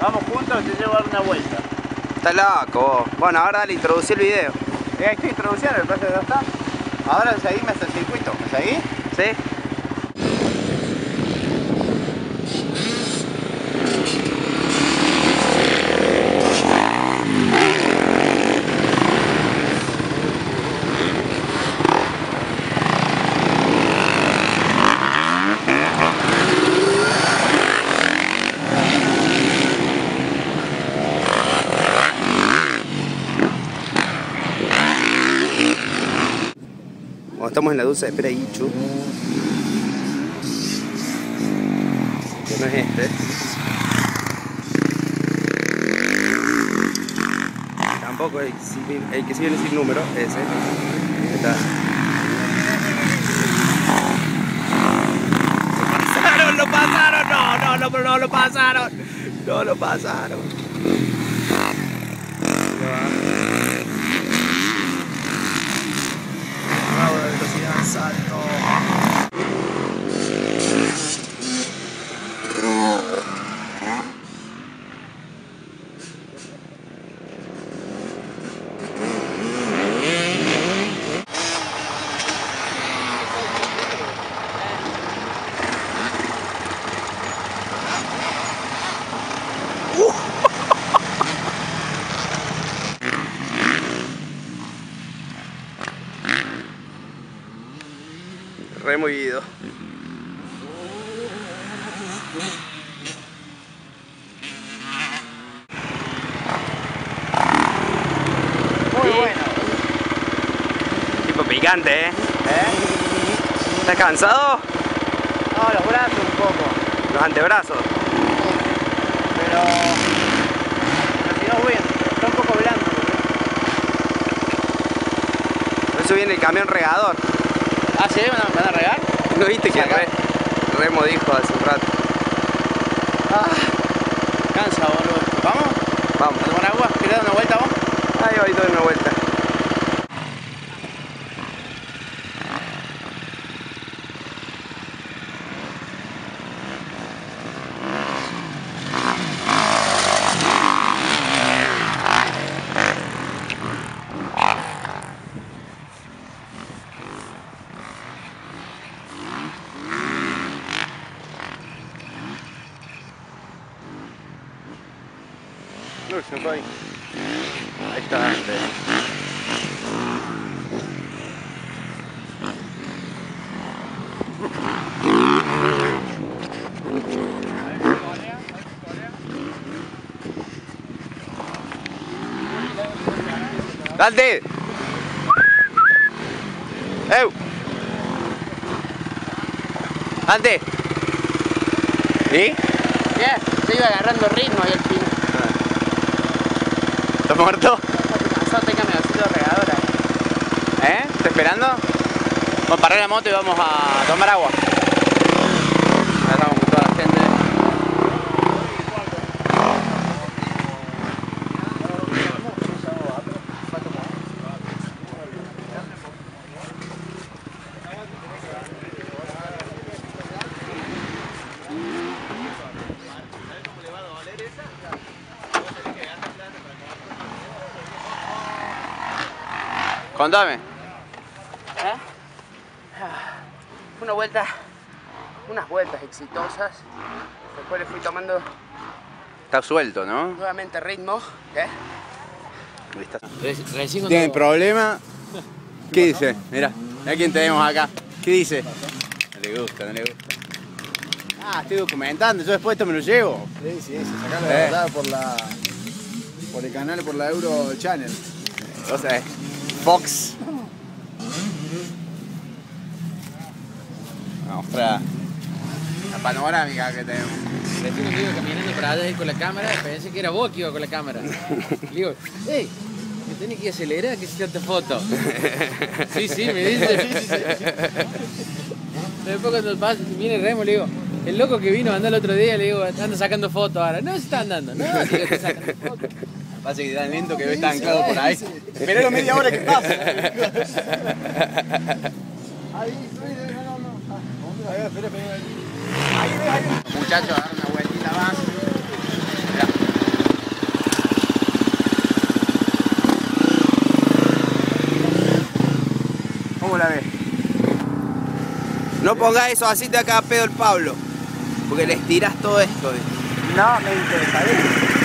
Vamos juntos, te llevo a dar una vuelta. Está loco vos. Bueno, ahora dale, introducí el video. Eh, estoy introduciendo, el precio ya está. Ahora seguime hasta el circuito. ¿Me seguís? ¿Sí? Bueno, estamos en la dulce de espera Ichu. Que no es este. Tampoco el, que sí viene sin número, ese. Está. ¡Pasaron! ¡Lo pasaron! No, no, no, pero no lo pasaron. No lo pasaron. Removido. Muy Sí. bueno. Tipo picante, ¿eh? ¿Eh? ¿Estás cansado? No, los brazos un poco. Los antebrazos. Pero. Pero si no, bien. Está un poco blando. Por eso viene el camión regador. Ah, ¿sí? ¿Me van a- regar? ¿No viste que. Re- Remo dijo hace un rato? Ah. Cansa, boludo. ¿Vamos? Vamos. ¿A tomar agua? ¿Querés dar una vuelta vos? Ahí voy, doy una vuelta. Fue ahí. Está. Dante. ¡Dante! ¡Eu! ¡Dante! ¿Y? Bien, se iba agarrando ritmo ahí al fin. ¿Estás muerto? ¿Eh? ¿Estás esperando? Vamos a parar la moto y vamos a tomar agua. Ahora estamos con toda la gente. Contame. ¿Eh? Una vuelta, unas vueltas exitosas. Después le fui tomando Está suelto, ¿no? nuevamente ritmo. ¿Qué? Tiene problema. ¿Qué dice? Mira, mira quién tenemos acá. ¿Qué dice? No le gusta, no le gusta. Ah, estoy documentando, yo después esto me lo llevo. Sí, sí, sí, sacar la Eh. verdad por la por el canal, por la Euro Channel. O sea, Fox. Vamos para la panorámica que tenemos. Recién que iba caminando para allá con la cámara, pensé que era vos que iba con la cámara. Le digo, hey, me tenés que acelerar que se esta foto. Sí, sí, me dice. Después cuando pasa, viene Remo, le digo, el loco que vino a andar el otro día, le digo, anda sacando fotos ahora. No, se está andando, no, digo, está sacando fotos. Pasa que tan lento que ve estancado por ahí. Esperé la media hora que pasa. Ahí, Muchachos, dar una vueltita más. ¿Cómo la ves? No pongas eso así te acá pedo el Pablo. Porque le estiras todo esto. No, me interesa.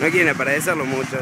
No quieren aparecerlo mucho.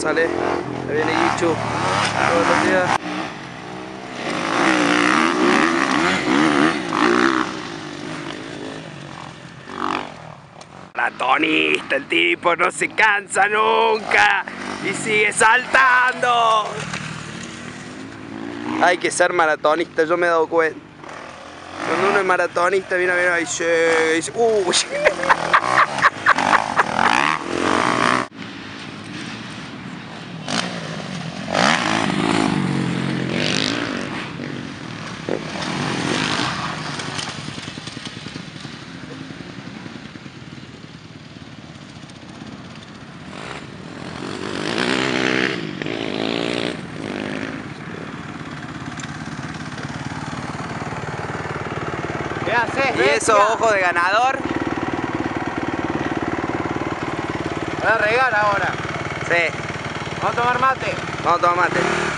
¿Cómo sale? Ahí viene Yichu. Todos los días. Maratonista, el tipo no se cansa nunca y sigue saltando. Hay que ser maratonista, yo me he dado cuenta. Cuando uno es maratonista, viene a ver ahí, llega y dice, uy. ¿Qué haces? Y eso, ojo de ganador. Voy a regar ahora. Sí, Vamos a tomar mate. vamos a tomar mate.